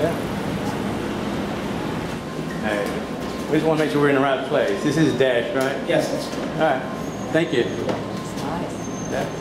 Yeah. Hey, we just want to make sure we're in the right place. This is Dash, right? Yes, that's correct. All right. Thank you. Nice. Yeah.